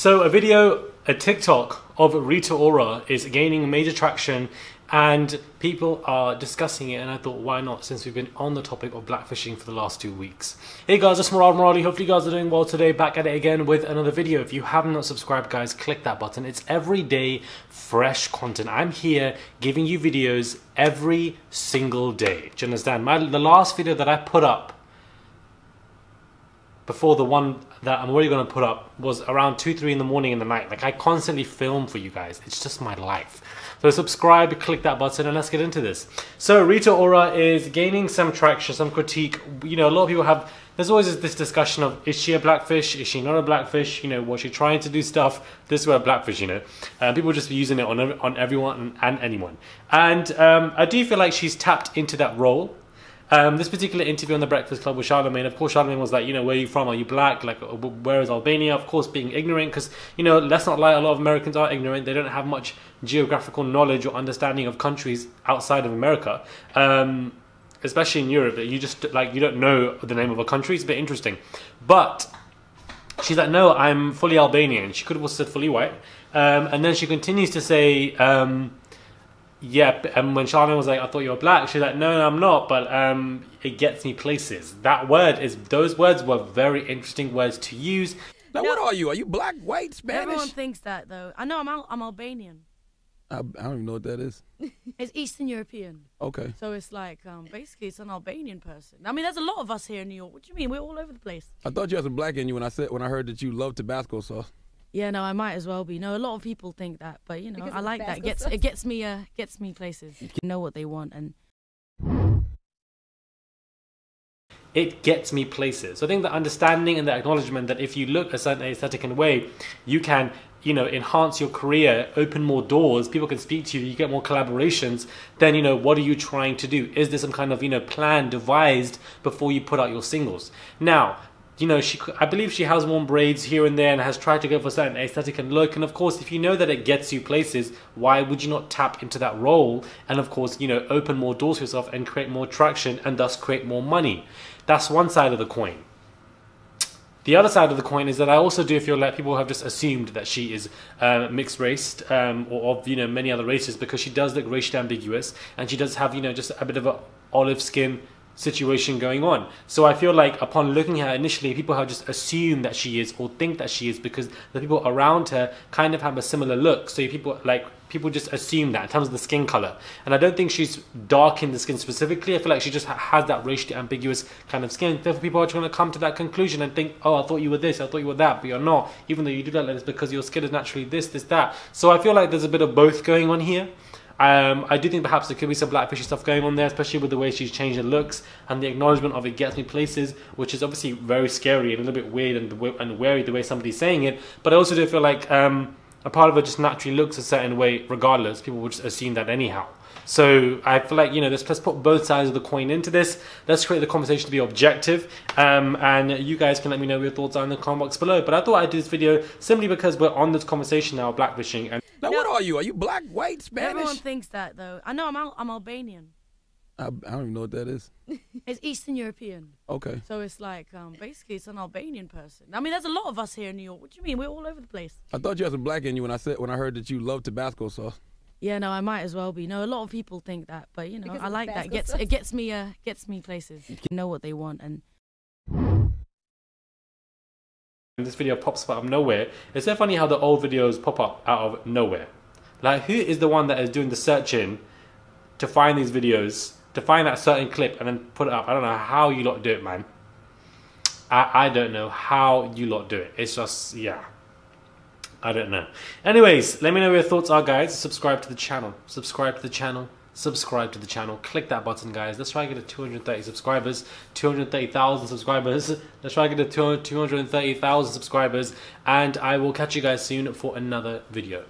So a video, a TikTok of Rita Ora is gaining major traction and people are discussing it and I thought why not since we've been on the topic of blackfishing for the last two weeks. Hey guys, it's Murad Merali. Hopefully you guys are doing well today. Back at it again with another video. If you have not subscribed guys, click that button. It's everyday fresh content. I'm here giving you videos every single day. Do you understand? My, the last video that I put up before the one that I'm already going to put up was around 2, 3 in the morning in the night. Like I constantly film for you guys. It's just my life. So subscribe, click that button and let's get into this. So Rita Ora is gaining some traction, some critique. You know, a lot of people have, there's always this discussion of, is she a blackfish? Is she not a blackfish? You know, was she trying to do stuff? This word blackfish, you know. Uh, people just be using it on, on everyone and, and anyone. And um, I do feel like she's tapped into that role um, this particular interview on the Breakfast Club with Charlamagne, of course, Charlamagne was like, you know, where are you from? Are you black? Like, uh, where is Albania? Of course, being ignorant, because, you know, let's not lie, a lot of Americans are ignorant. They don't have much geographical knowledge or understanding of countries outside of America. Um, especially in Europe, that you just, like, you don't know the name of a country. It's a bit interesting. But she's like, no, I'm fully Albanian. She could have also said fully white. Um, and then she continues to say, um, yeah, and when Charlene was like, I thought you were black, she's like, no, no, I'm not, but um, it gets me places. That word is, those words were very interesting words to use. Now, no, what are you? Are you black, white, Spanish? Everyone thinks that, though. I know I'm, Al- I'm Albanian. I, I, don't even know what that is. it's Eastern European. Okay. So it's like, um, basically, it's an Albanian person. I mean, there's a lot of us here in New York. What do you mean? We're all over the place. I thought you had some black in you when I said when I heard that you love Tabasco sauce. Yeah, no, I might as well be. No, a lot of people think that, but you know, because I like that. It gets it gets me uh gets me places. You know what they want and it gets me places. So I think the understanding and the acknowledgement that if you look a certain aesthetic in a way, you can, you know, enhance your career, open more doors, people can speak to you, you get more collaborations, then, you know, what are you trying to do? Is there some kind of, you know, plan devised before you put out your singles? Now, you know, she I believe she has worn braids here and there and has tried to go for a certain aesthetic and look. And of course, if you know that it gets you places, why would you not tap into that role and of course, you know, open more doors for yourself and create more traction and thus create more money? That's one side of the coin. The other side of the coin is that I also do feel like people have just assumed that she is uh, mixed race um, or of you know many other races because she does look racially ambiguous and she does have you know just a bit of a olive skin situation going on. So I feel like upon looking at her initially, people have just assumed that she is or think that she is because the people around her kind of have a similar look. So people like people just assume that in terms of the skin color. And I don't think she's dark in the skin specifically. I feel like she just has that racially ambiguous kind of skin. Therefore, people are going to come to that conclusion and think, oh, I thought you were this, I thought you were that, but you're not. Even though you do that, it's because your skin is naturally this, this, that. So I feel like there's a bit of both going on here. Um, I do think perhaps there could be some blackfishy stuff going on there, especially with the way she's changed her looks and the acknowledgement of it gets me places, which is obviously very scary and a little bit weird and, and wary the way somebody's saying it. But I also do feel like um, a part of her just naturally looks a certain way, regardless. People would just assume that anyhow. So I feel like you know, let's, let's put both sides of the coin into this. Let's create the conversation to be objective, um, and you guys can let me know your thoughts in the comment box below. But I thought I'd do this video simply because we're on this conversation now, blackfishing, and now, no, what are you? Are you black, white, Spanish? Everyone thinks that, though. I know I'm Al- I'm Albanian. I, I don't even know what that is. it's Eastern European. Okay. So it's like um, basically it's an Albanian person. I mean, there's a lot of us here in New York. What do you mean? We're all over the place. I thought you had some black in you when I said when I heard that you love Tabasco sauce. Yeah, no, I might as well be. No, a lot of people think that, but you know, because I like that. It gets it gets me uh gets me places. You know what they want and this video pops up out of nowhere. It's so funny how the old videos pop up out of nowhere. Like, who is the one that is doing the searching to find these videos, to find that certain clip and then put it up? I don't know how you lot do it, man. I, I don't know how you lot do it. It's just, yeah. I don't know. Anyways, let me know what your thoughts are, guys. Subscribe to the channel. Subscribe to the channel subscribe to the channel. Click that button guys. Let's try to get to 230 subscribers. 230,000 subscribers. Let's try to get to 230,000 subscribers. And I will catch you guys soon for another video